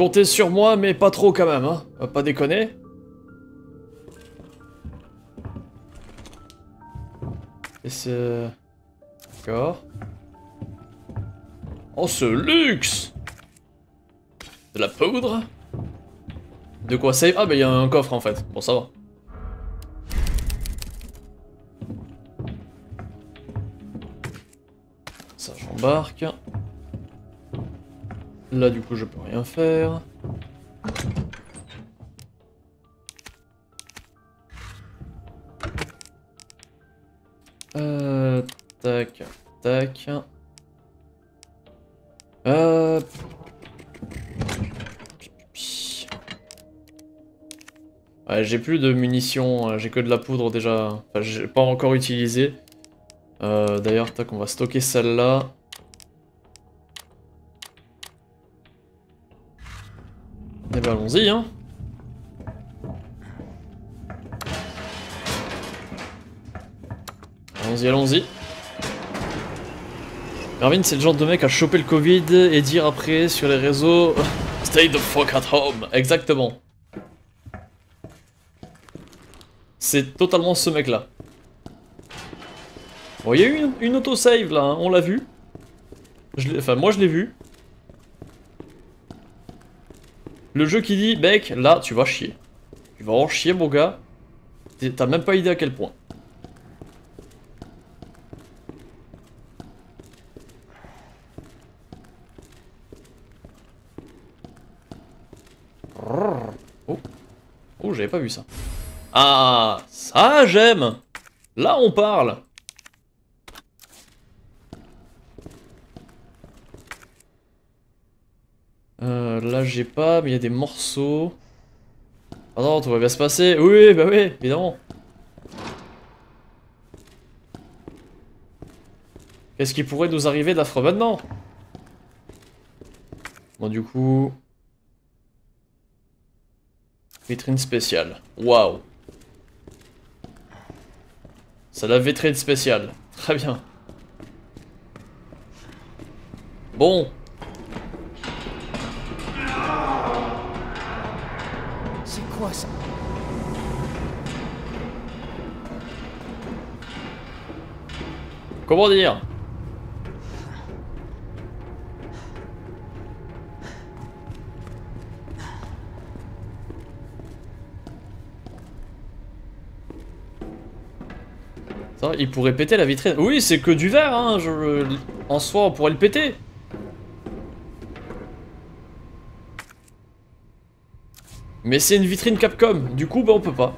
comptez sur moi, mais pas trop quand même, hein. On va pas déconner. Et c'est... D'accord. Oh, ce luxe De la poudre De quoi? Save Ah, bah il y a un coffre en fait. Bon, ça va. Ça, j'embarque. Là, du coup, je peux rien faire. Euh... Tac, tac. Euh... Ouais, j'ai plus de munitions, euh, j'ai que de la poudre déjà. Enfin, j'ai pas encore utilisé. Euh, D'ailleurs, tac, on va stocker celle-là. Allons-y, hein. Allons-y, allons-y. Mervin, c'est le genre de mec à choper le Covid et dire après sur les réseaux Stay the fuck at home. Exactement. C'est totalement ce mec-là. Bon, il y a eu une, une autosave là, hein, on l'a vu. Enfin, moi je l'ai vu. Le jeu qui dit, mec, là, tu vas chier. Tu vas en chier, mon gars. T'as même pas idée à quel point. Oh, oh j'avais pas vu ça. Ah, ça j'aime Là on parle Euh, j'ai pas, mais il y a des morceaux. Ah non, tout va bien se passer. Oui, bah oui, évidemment. Qu'est-ce qui pourrait nous arriver d'affreux maintenant? Bon, du coup... Vitrine spéciale. Waouh. C'est la vitrine spéciale. Très bien. Bon. Comment dire? Il pourrait péter la vitrine. Oui, c'est que du verre, hein. Je... En soi, on pourrait le péter. Mais c'est une vitrine Capcom. Du coup, bah, on peut pas.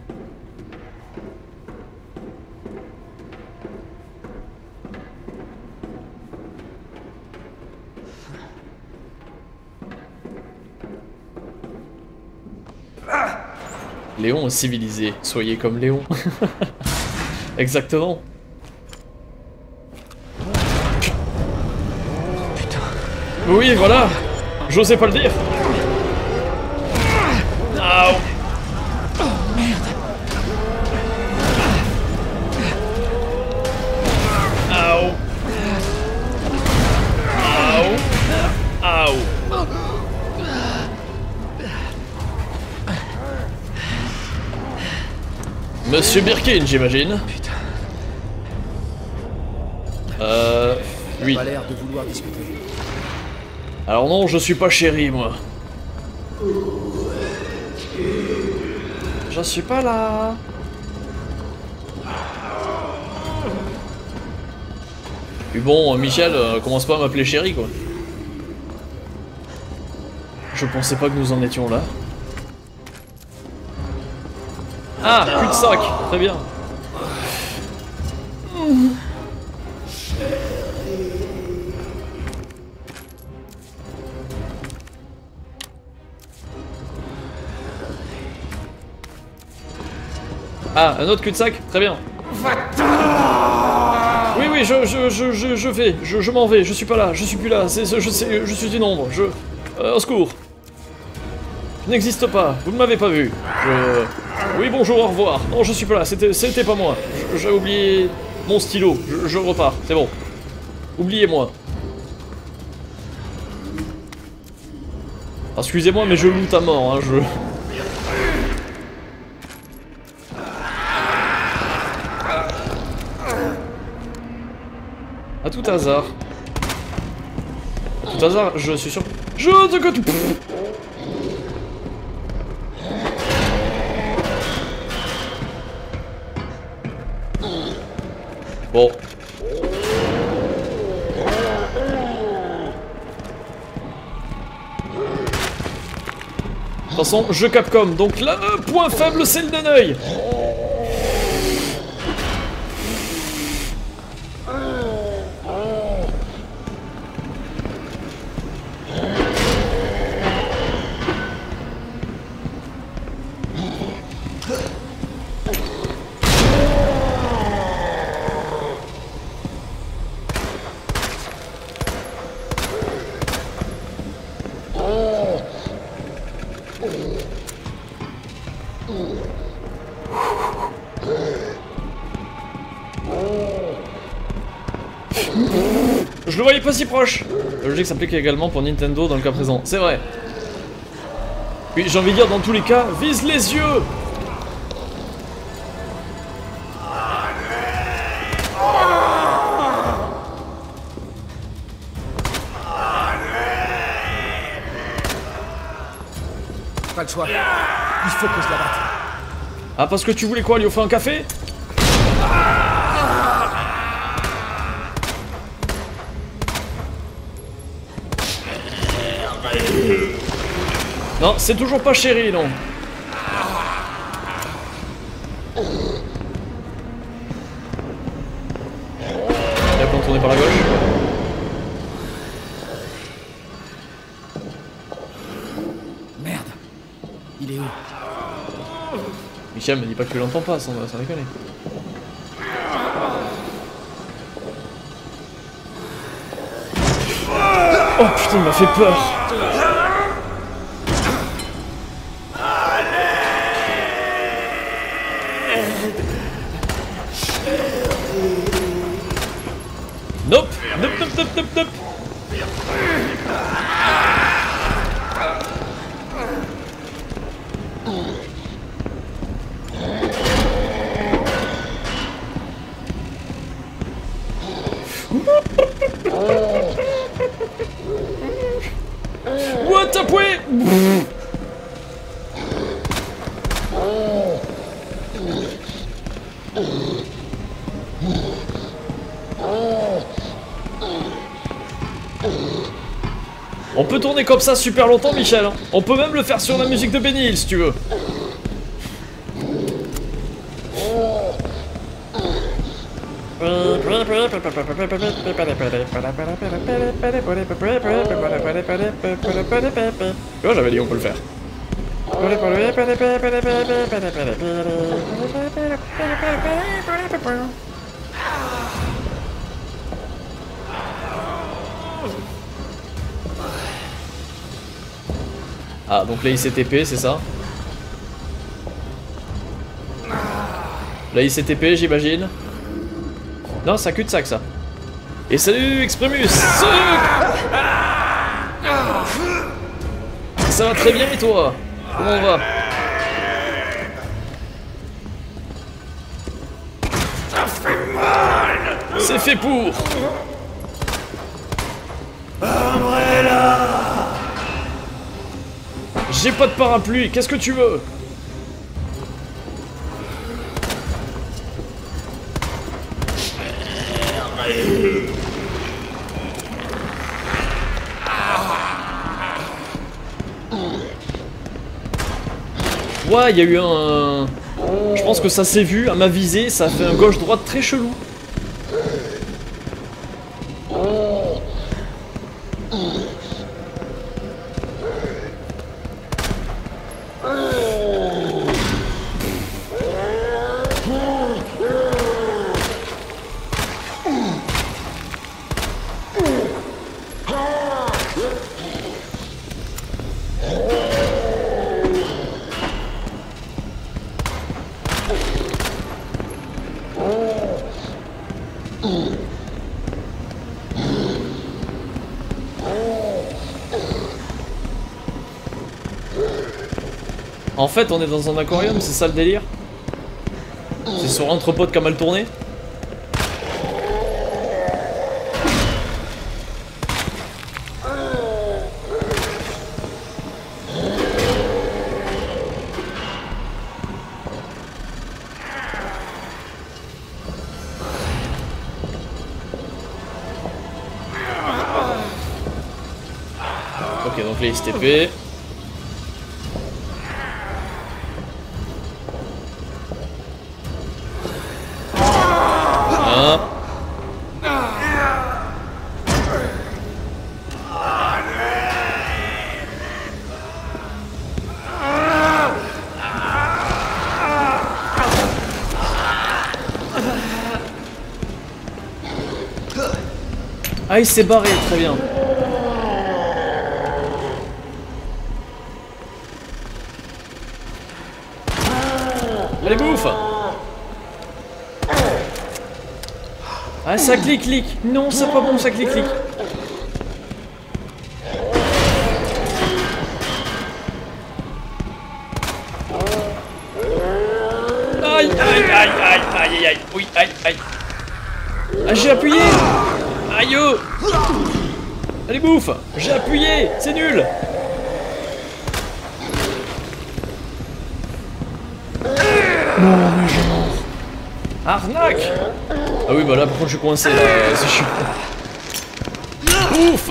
Léon est civilisé. Soyez comme Léon. Exactement. Putain. Oui, voilà. J'osais pas le dire. Monsieur Birkin, j'imagine. Putain. Euh... Oui. Pas l'air de vouloir discuter. Alors non, je suis pas chéri, moi. Je suis pas là. Puis bon, euh, Michel, euh, commence pas à m'appeler chéri, quoi. Je pensais pas que nous en étions là. Ah, cul-de-sac Très bien. Ah, un autre cul-de-sac Très bien. Oui, oui, je, je, je, je, je vais, je, je m'en vais, je suis pas là, je suis plus là, c'est, je, sais, je suis une ombre, je... Euh, au secours. Je n'existe pas, vous ne m'avez pas vu. Je... Oui, bonjour, au revoir. Non, je suis pas là, c'était, pas moi. J'ai oublié mon stylo, je, repars, c'est bon. Oubliez-moi. Excusez-moi, mais je loot à mort, hein, je... À tout hasard. À tout hasard, je suis sûr... Je te Bon. De toute façon, je Capcom, donc là, euh, point faible, c'est le œil. Je le voyais pas si proche La logique s'applique également pour Nintendo dans le cas présent. C'est vrai. Puis j'ai envie de dire, dans tous les cas, vise les yeux Pas le choix. Il faut que je la batte. Ah, parce que tu voulais quoi, lui offrir un café? Non, c'est toujours pas chéri, non. Il a pas tourner par la gauche. Merde. Il est où? Michel me dit pas que tu l'entends pas, sans, sans déconner. Oh putain, il m'a fait peur. Comme ça super longtemps, Michel. hein. On peut même le faire sur la musique de Benny Hill, si tu veux. Vois, j'avais dit on peut le faire. Ah, donc la ICTP, c'est ça La ICTP, j'imagine Non, ça cul de sac, ça. Et salut, Exprimus Ça va très bien, et toi Comment on va C'est fait pour J'ai pas de parapluie, qu'est-ce que tu veux? Ouais, il y a eu un... Je pense que ça s'est vu à ma visée, ça a fait un gauche-droite très chelou. En fait, on est dans un aquarium, c'est ça le délire C'est sur entrepôt de mal tourné Ok, donc les STP. Il s'est barré, très bien. Allez, bouffe Ah, ça clique, clique Non, c'est pas bon, ça clique, clique Aïe, aïe, aïe, aïe, aïe, aïe, aïe, oui, aïe, aïe Ah, j'ai appuyé. Allez, bouffe. J'ai appuyé. C'est nul. Non, mais je. Arnaque. Ah oui, bah là, par contre, je suis coincé, là, c'est chiant. Ouf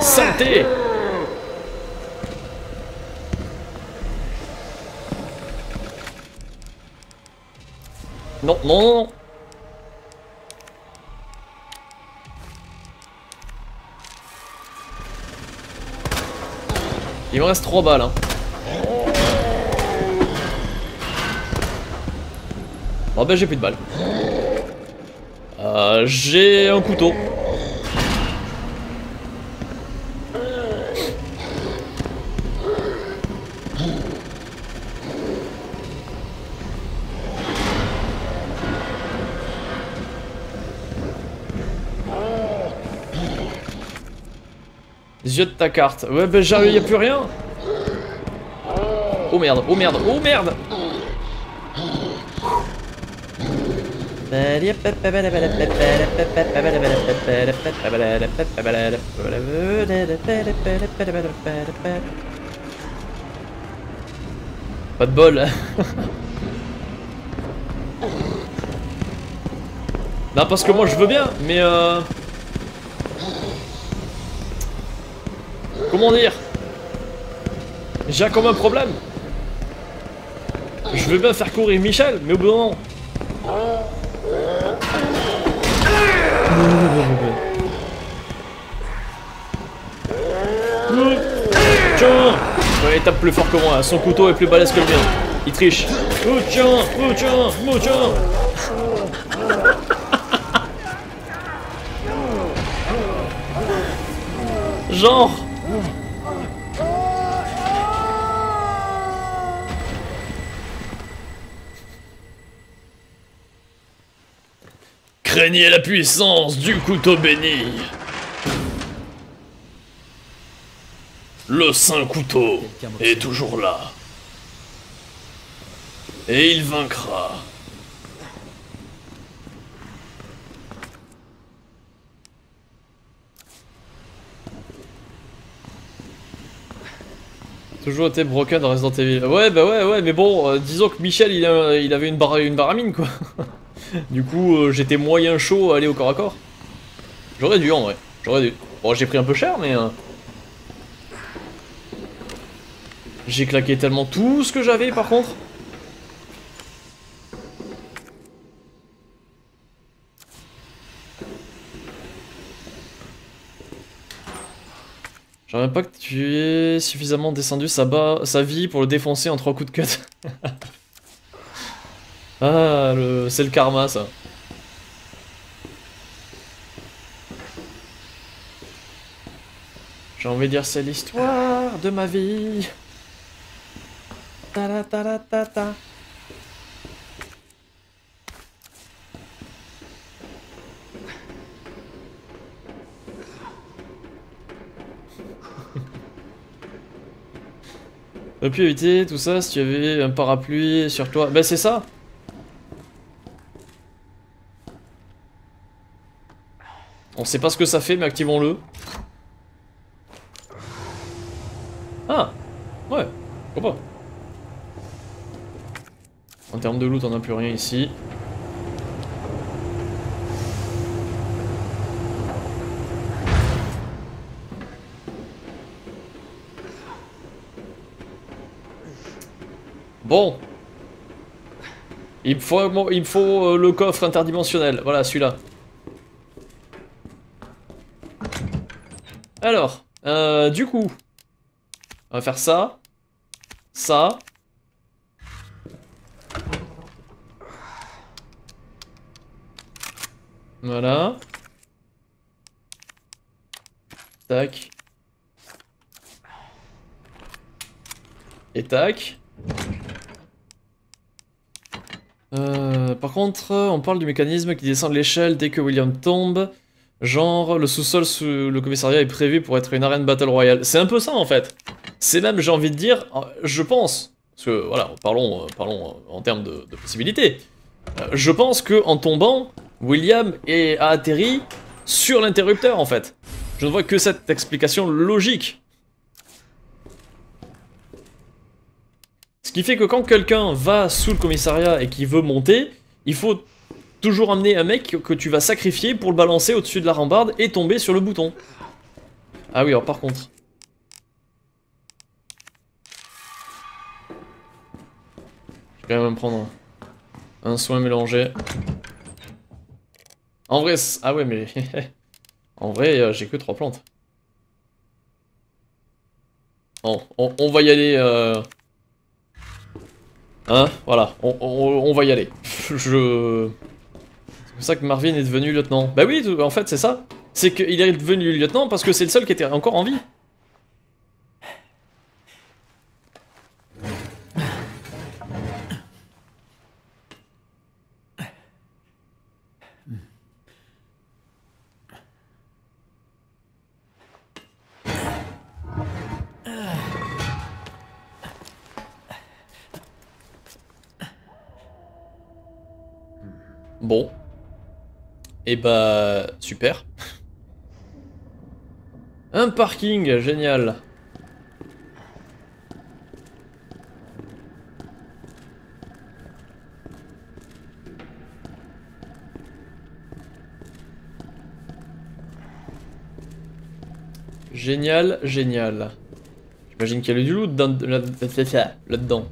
Saleté. Non, non, non, Il me reste 3 balles, hein. Oh bah j'ai plus de balles. Euh, j'ai un couteau. Yeux de ta carte. Ouais bah j'arrive, y'a plus rien. Oh merde, oh merde, oh merde Pas de bol. non parce que moi je veux bien, mais euh... Comment dire? J'ai comme un problème. Je veux bien faire courir Michel, mais au bout d'un moment... Tiens il tape plus fort que moi, son couteau est plus balèze que le mien. Il triche. Tiens tiens tiens Genre La puissance du couteau béni. Le saint couteau est toujours là. Et il vaincra. Toujours été broken dans Resident Evil. Ouais, bah ouais, ouais, mais bon, euh, disons que Michel, il, a- avait une, bar une baramine, quoi. du coup, euh, j'étais moyen chaud à aller au corps à corps. J'aurais dû, en vrai. J'aurais dû. Bon, j'ai pris un peu cher, mais... euh, J'ai claqué tellement tout ce que j'avais, par contre. J'aimerais pas que tu aies suffisamment descendu sa, sa vie pour le défoncer en trois coups de cut. ah, le... c'est le karma ça. J'ai envie de dire c'est l'histoire de ma vie. Ta -ta -ta -ta -ta. Pu éviter tout ça si tu avais un parapluie sur toi. Ben c'est ça On sait pas ce que ça fait, mais activons-le. Ah Ouais, pourquoi pas. En termes de loot, on n'a plus rien ici. Bon. Il me faut, il faut euh, le coffre interdimensionnel. Voilà, celui-là. Alors, euh, du coup, on va faire ça, ça. Voilà. Tac. Et tac. Euh, par contre, on parle du mécanisme qui descend de l'échelle dès que William tombe. Genre, le sous-sol sous le commissariat est prévu pour être une arène Battle Royale. C'est un peu ça en fait. C'est même, j'ai envie de dire, je pense, parce que voilà, parlons, parlons en termes de, possibilités. Euh, je pense que en tombant, William est, a atterri sur l'interrupteur en fait. Je ne vois que cette explication logique. Ce qui fait que quand quelqu'un va sous le commissariat et qui veut monter, il faut toujours amener un mec que tu vas sacrifier pour le balancer au-dessus de la rambarde et tomber sur le bouton. Ah oui, alors par contre... Je vais quand même prendre un, soin mélangé. En vrai, ah ouais, mais... en vrai, euh, j'ai que trois plantes. Bon, on, va y aller... Euh... Hein Voilà, on, on va y aller. Je... C'est pour ça que Marvin est devenu lieutenant. Bah oui, en fait, c'est ça. C'est qu'il est devenu lieutenant parce que c'est le seul qui était encore en vie. Bon. Eh bah, super. Un parking, génial. Génial, génial. J'imagine qu'il y a du loot là-dedans.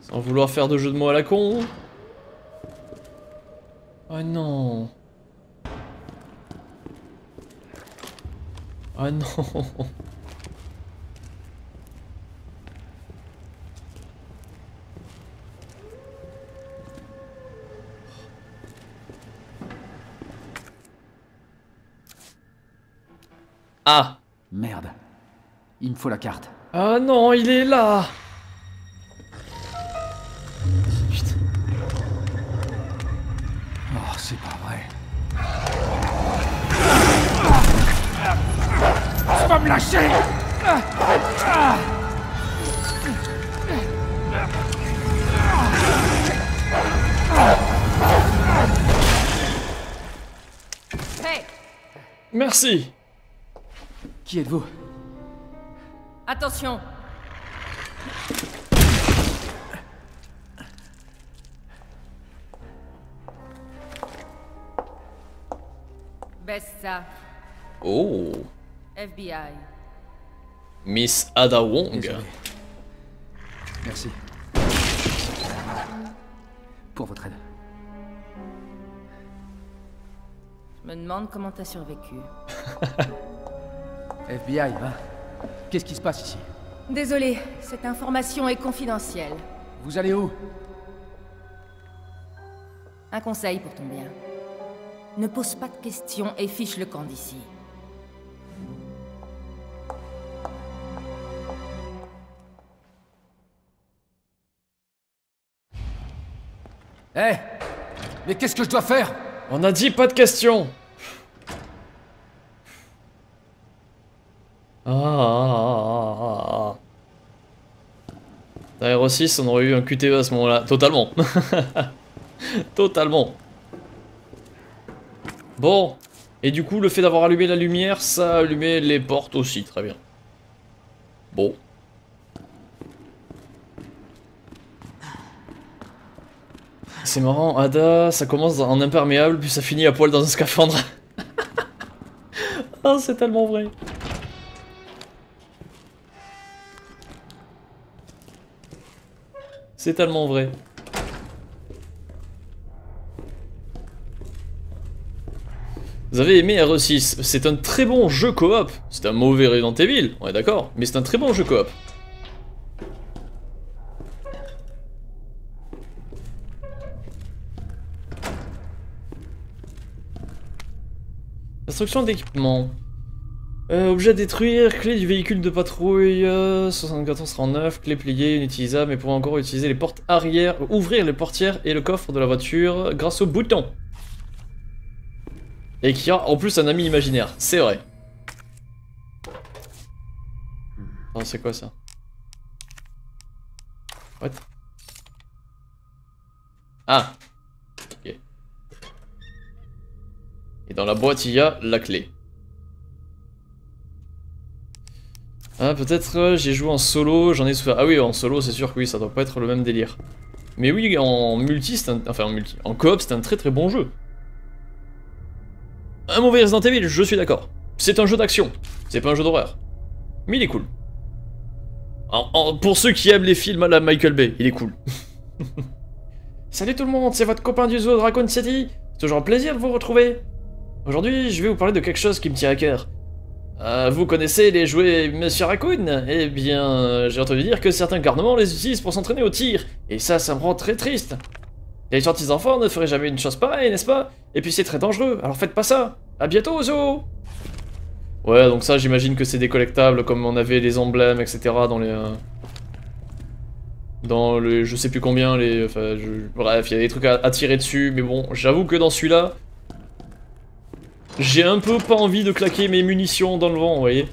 Sans vouloir faire de jeu de mots à la con. Oh non. Oh non. Ah Merde. Il me faut la carte. Ah non, il est là Putain. Oh, c'est pas vrai. Tu vas me lâcher Merci qui êtes-vous? Attention Baisse ça. Oh FBI. Miss Ada Wong. Merci. Pour votre aide. Je me demande comment t'as survécu. FBI, hein Qu'est-ce qui se passe ici? Désolé, cette information est confidentielle. Vous allez où? Un conseil pour ton bien. Ne pose pas de questions et fiche le camp d'ici. Hé Mais qu'est-ce que je dois faire? On a dit pas de questions Ah, ah, ah. Dans 6 on aurait eu un QTE à ce moment-là. Totalement. Totalement. Bon. Et du coup, le fait d'avoir allumé la lumière, ça a allumé les portes aussi. Très bien. Bon. C'est marrant, Ada, ça commence en imperméable, puis ça finit à poil dans un scaphandre. oh, c'est tellement vrai. C'est tellement vrai. Vous avez aimé RE6, c'est un très bon jeu coop. C'est un mauvais Resident Evil, on est d'accord, mais c'est un très bon jeu coop. Instruction d'équipement. Euh, objet à détruire, clé du véhicule de patrouille, 7439, clé pliée, inutilisable, mais pouvant encore utiliser les portes arrière, ouvrir les portières et le coffre de la voiture grâce au bouton. Et qui a en plus un ami imaginaire, c'est vrai. Oh, c'est quoi ça? What? Ah Et dans la boîte, il y a la clé. Ah, peut-être euh, j'ai joué en solo, j'en ai souffert. Ah oui, en solo, c'est sûr que oui, ça doit pas être le même délire. Mais oui, en multi, c'est un... Enfin, en multi. En coop, c'est un très très bon jeu. Un mauvais Resident Evil, je suis d'accord. C'est un jeu d'action, c'est pas un jeu d'horreur. Mais il est cool. pour ceux qui aiment les films à la Michael Bay, il est cool. Salut tout le monde, c'est votre copain du zoo Dragon City. C'est toujours un plaisir de vous retrouver. Aujourd'hui, je vais vous parler de quelque chose qui me tient à cœur. Euh, vous connaissez les jouets Monsieur Raccoon? Eh bien, j'ai entendu dire que certains garnements les utilisent pour s'entraîner au tir, et ça, ça me rend très triste. Les gentils enfants ne feraient jamais une chose pareille, n'est-ce pas? Et puis c'est très dangereux, alors faites pas ça. À bientôt, zoo Ouais, donc ça, j'imagine que c'est des collectables, comme on avait les emblèmes, etc. dans les... Euh, dans les... je sais plus combien, les... Enfin, bref, il y a des trucs à tirer dessus, mais bon, j'avoue que dans celui-là, j'ai un peu pas envie de claquer mes munitions dans le vent, vous voyez.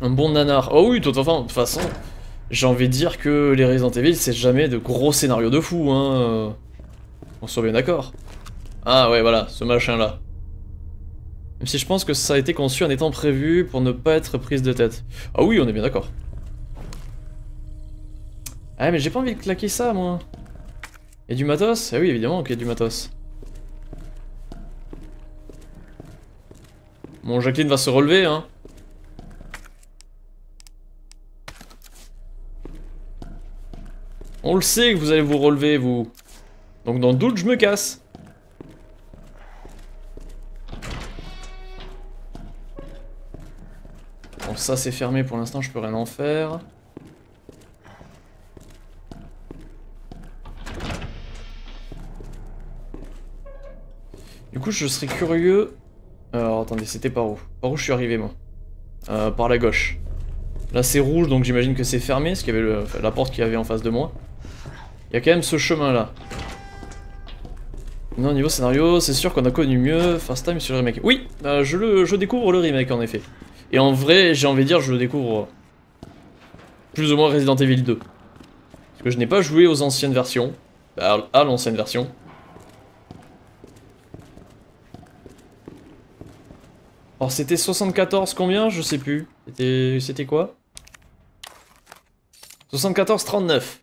Un bon nanar. Oh oui, de toute façon, j'ai envie de dire que les Resident Evil, c'est jamais de gros scénarios de fou, hein. On soit bien d'accord. Ah ouais, voilà, ce machin-là. Même si je pense que ça a été conçu en étant prévu pour ne pas être prise de tête. Ah oui, on est bien d'accord. Ah mais j'ai pas envie de claquer ça, moi. Y'a du matos Ah oui, évidemment qu'il y du matos. Bon, Jacqueline va se relever, hein. On le sait que vous allez vous relever, vous. Donc dans le doute, je me casse. Bon, ça c'est fermé pour l'instant, je peux rien en faire. Du coup, je serais curieux... Alors, attendez, c'était par où? Par où je suis arrivé, moi? Euh, Par la gauche. Là, c'est rouge, donc j'imagine que c'est fermé, parce qu'il y avait la porte qu'il y avait en face de moi. Il y a quand même ce chemin-là. Non, niveau scénario, c'est sûr qu'on a connu mieux First Time sur le remake. Oui, euh, je, découvre le remake, en effet. Et en vrai, j'ai envie de dire, je le découvre plus ou moins Resident Evil 2. Parce que je n'ai pas joué aux anciennes versions, à l'ancienne version. Alors c'était 74 combien? Je sais plus. C'était quoi? 74 39.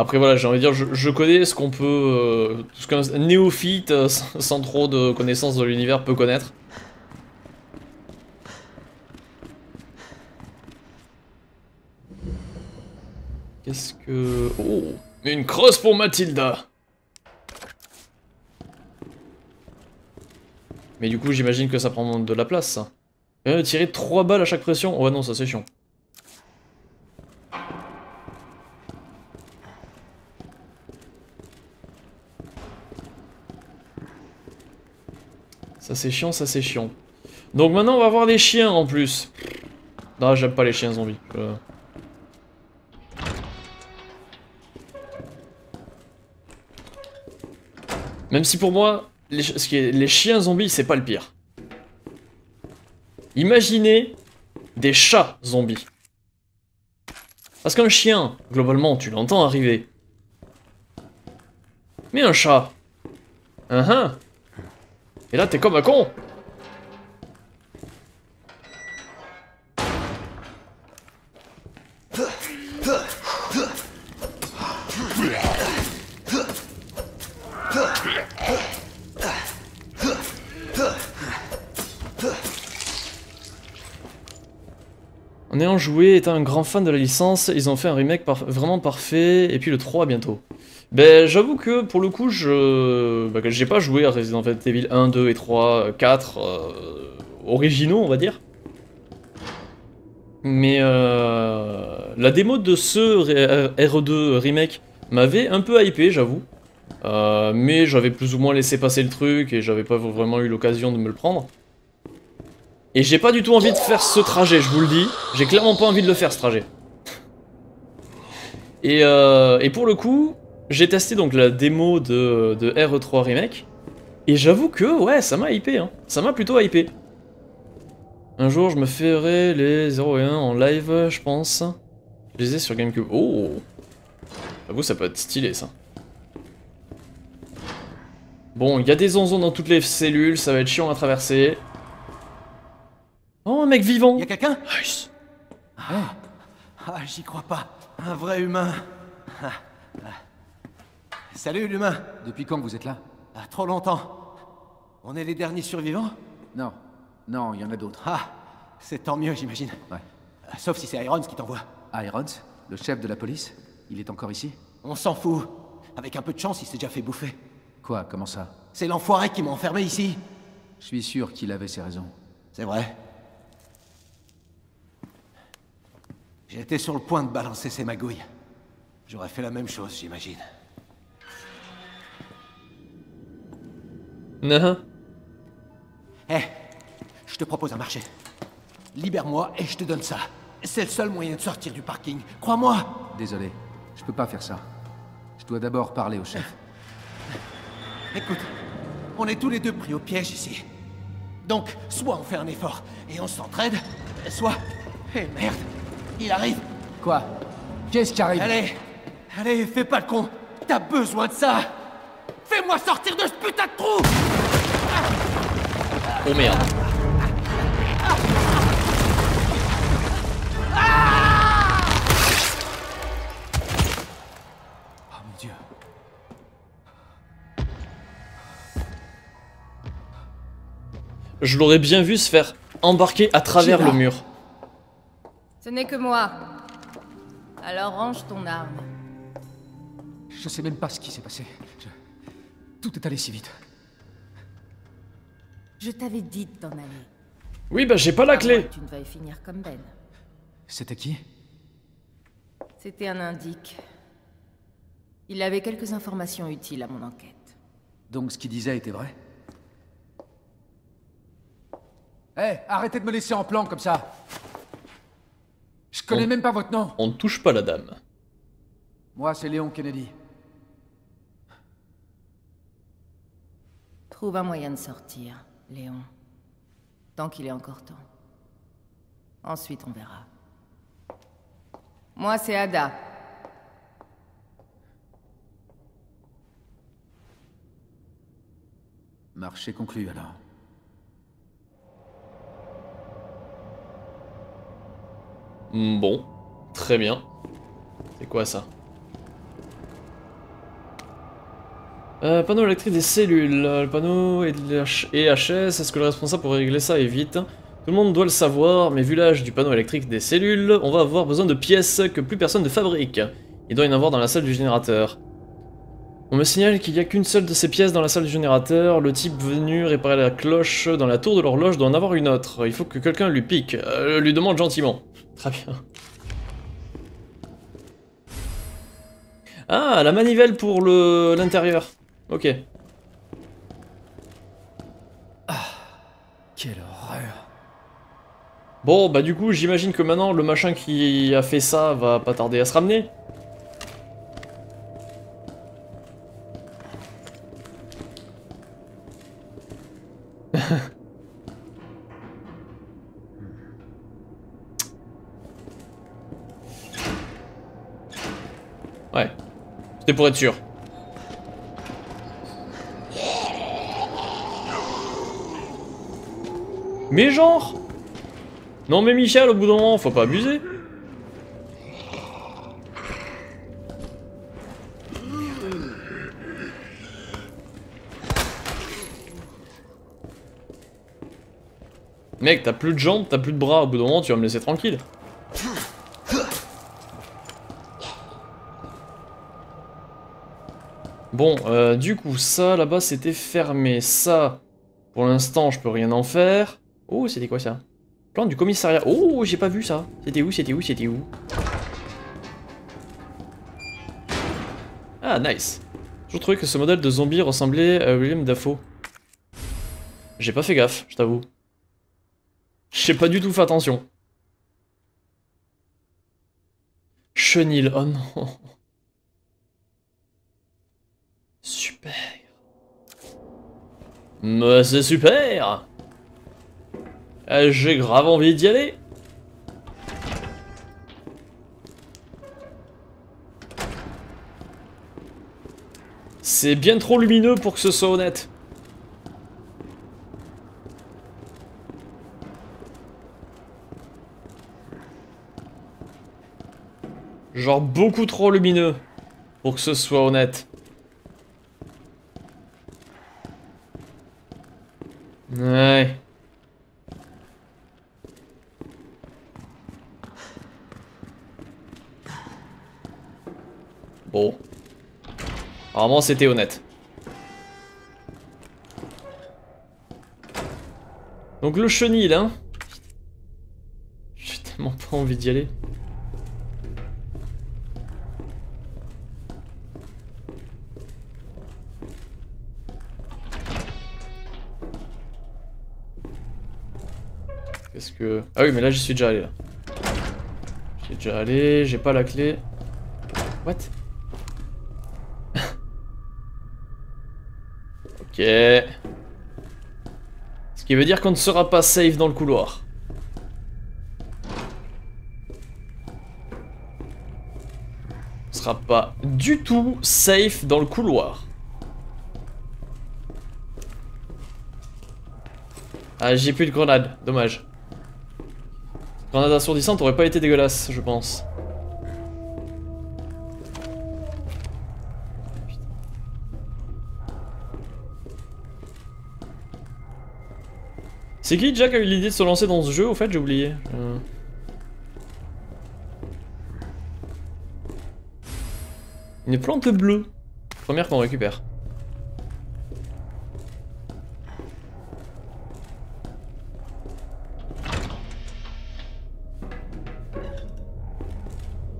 Après voilà, j'ai envie de dire, je, connais ce qu'on peut, euh, ce qu'un néophyte euh, sans trop de connaissances de l'univers peut connaître. Qu'est-ce que... Oh Une crosse pour Mathilda Mais du coup, j'imagine que ça prend de la place, ça. Euh, tirer 3 balles à chaque pression. Ouais, non, ça c'est chiant. Ça c'est chiant, ça c'est chiant. Donc maintenant, on va voir les chiens en plus. Non, j'aime pas les chiens zombies. Je- Même si pour moi, les, ce qui est- les chiens zombies, c'est pas le pire. Imaginez des chats zombies. Parce qu'un chien, globalement, tu l'entends arriver. Mais un chat. Hein hein. Et là, t'es comme un con. En ayant joué, étant un grand fan de la licence, ils ont fait un remake vraiment parfait, et puis le 3 bientôt. Ben, j'avoue que pour le coup, je ben, j'ai pas joué à Resident Evil 1, 2 et 3, 4 euh, originaux, on va dire. Mais euh, la démo de ce R- RE2 remake m'avait un peu hypé, j'avoue. Euh, mais j'avais plus ou moins laissé passer le truc et j'avais pas vraiment eu l'occasion de me le prendre. Et j'ai pas du tout envie de faire ce trajet, je vous le dis. J'ai clairement pas envie de le faire ce trajet. Et, euh, pour le coup, j'ai testé donc la démo de, de RE3 Remake. Et j'avoue que ouais, ça m'a hypé. Hein. Ça m'a plutôt hypé. Un jour, je me ferai les 0 et 1 en live, je pense. Je les ai sur Gamecube. Oh J'avoue, ça peut être stylé ça. Bon, il y a des onzons dans toutes les cellules, ça va être chiant à traverser. Oh, un mec vivant Y a quelqu'un? Nice. Ah, j'y crois pas. Un vrai humain. Ah, ah. Salut l'humain. Depuis quand vous êtes là? Ah, trop longtemps. On est les derniers survivants? Non. Non, il y en a d'autres. Ah, c'est tant mieux, j'imagine. Ouais. Ah, Sauf si c'est Irons qui t'envoie. Irons, le chef de la police, il est encore ici? On s'en fout. Avec un peu de chance, il s'est déjà fait bouffer. Quoi, comment ça? C'est l'enfoiré qui m'a enfermé ici. Je suis sûr qu'il avait ses raisons. C'est vrai. J'étais sur le point de balancer ses magouilles. J'aurais fait la même chose, j'imagine. Nah. Eh, je te propose un marché. Libère-moi et je te donne ça. C'est le seul moyen de sortir du parking. Crois-moi. Désolé, je peux pas faire ça. Je dois d'abord parler au chef. Écoute, on est tous les deux pris au piège ici. Donc, soit on fait un effort et on s'entraide, soit... Eh merde, il arrive. Quoi? Qu'est-ce qui arrive? Allez, allez, fais pas le con. T'as besoin de ça. Fais-moi sortir de ce putain de trou Oh merde. Oh mon dieu. Je l'aurais bien vu se faire embarquer à travers le mur. Ce n'est que moi. Alors range ton arme. Je sais même pas ce qui s'est passé. Je- Tout est allé si vite. Je t'avais dit de t'en aller. Oui, bah j'ai pas la clé. Tu ne vas y finir comme Ben. C'était qui? C'était un indique. Il avait quelques informations utiles à mon enquête. Donc ce qu'il disait était vrai? Hé, arrêtez de me laisser en plan comme ça Je connais On- même pas votre nom On ne touche pas la dame. Moi, c'est Léon Kennedy. Trouve un moyen de sortir, Léon. Tant qu'il est encore temps. Ensuite, on verra. Moi, c'est Ada. Marché conclu alors. Bon, très bien. C'est quoi ça euh, panneau électrique des cellules. Le panneau EHS. Est-ce que le responsable pourrait régler ça et vite Tout le monde doit le savoir, mais vu l'âge du panneau électrique des cellules, on va avoir besoin de pièces que plus personne ne fabrique. Il doit y en avoir dans la salle du générateur. On me signale qu'il n'y a qu'une seule de ces pièces dans la salle du générateur. Le type venu réparer la cloche dans la tour de l'horloge doit en avoir une autre. Il faut que quelqu'un lui pique. Euh, lui demande gentiment. Très bien. Ah, la manivelle pour l'intérieur. Ok. Quelle horreur. Bon, bah du coup, j'imagine que maintenant, le machin qui a fait ça va pas tarder à se ramener. Ouais. C'était pour être sûr. Mais genre Non mais Michel, au bout d'un moment, faut pas abuser. Mec, t'as plus de jambes, t'as plus de bras, au bout d'un moment, tu vas me laisser tranquille. Bon, euh, du coup, ça, là-bas, c'était fermé. Ça, pour l'instant, je peux rien en faire. Oh, c'était quoi ça? Plan du commissariat. Oh, j'ai pas vu ça. C'était où, c'était où, c'était où? Ah, nice. Je trouvais que ce modèle de zombie ressemblait à William Dafoe. J'ai pas fait gaffe, je t'avoue. J'ai pas du tout fait attention. Chenil, oh non. Mais c'est super Euh, J'ai grave envie d'y aller. C'est bien trop lumineux pour que ce soit honnête. Genre beaucoup trop lumineux pour que ce soit honnête. Ouais. Bon. Apparemment c'était honnête. Donc le chenil, hein. J'ai tellement pas envie d'y aller. Qu'est-ce que... Ah oui, mais là, j'y suis déjà allé, là. J'y déjà allé, j'ai pas la clé. What? Ce qui veut dire qu'on ne sera pas safe dans le couloir. On sera pas du tout safe dans le couloir. Ah, j'ai plus de grenade, dommage. Grenade assourdissante aurait pas été dégueulasse, je pense. C'est qui Jack a eu l'idée de se lancer dans ce jeu au fait j'ai oublié. Euh. Une plante bleue. Première qu'on récupère.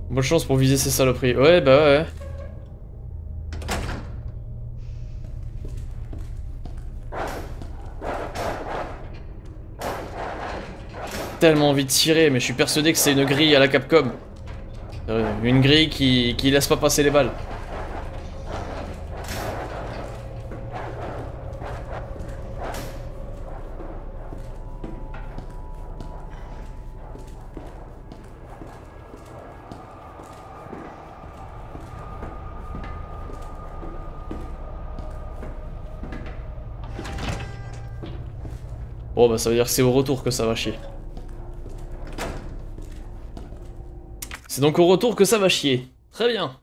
Bonne chance pour viser ces saloperies. Ouais, bah ouais. Tellement envie de tirer, mais je suis persuadé que c'est une grille à la Capcom. Euh, Une grille qui, qui laisse pas passer les balles. Bon bah ça veut dire que c'est au retour que ça va chier. C'est donc au retour que ça va chier. Très bien.